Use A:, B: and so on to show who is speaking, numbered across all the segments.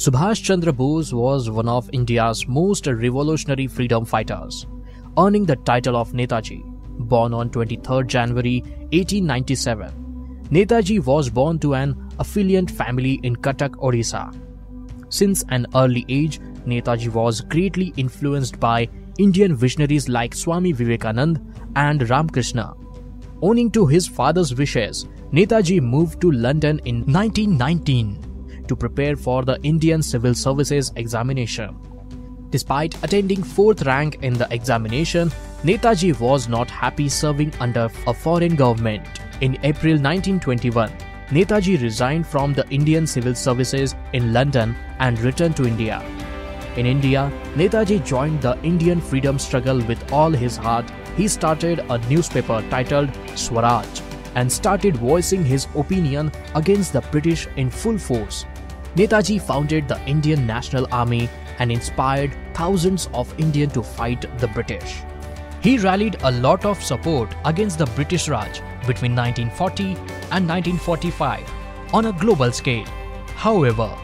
A: Subhas Chandra Bose was one of India's most revolutionary freedom fighters, earning the title of Netaji. Born on 23 January 1897, Netaji was born to an affluent family in Cuttack, Odisha. Since an early age, Netaji was greatly influenced by Indian visionaries like Swami Vivekanand and Ramakrishna. Owing to his father's wishes, Netaji moved to London in 1919 to prepare for the Indian Civil Services examination. Despite attending 4th rank in the examination, Netaji was not happy serving under a foreign government. In April 1921, Netaji resigned from the Indian Civil Services in London and returned to India. In India, Netaji joined the Indian freedom struggle with all his heart. He started a newspaper titled Swaraj and started voicing his opinion against the British in full force. Netaji founded the Indian National Army and inspired thousands of Indians to fight the British. He rallied a lot of support against the British Raj between 1940 and 1945 on a global scale. However,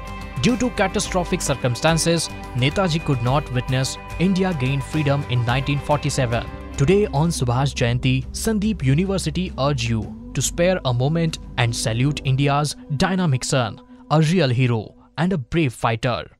A: due to catastrophic circumstances, Netaji could not witness India gain freedom in 1947. Today on Subhas Jayanti, Sandip University urge you to spare a moment and salute India's dynamic son a real hero and a brave fighter.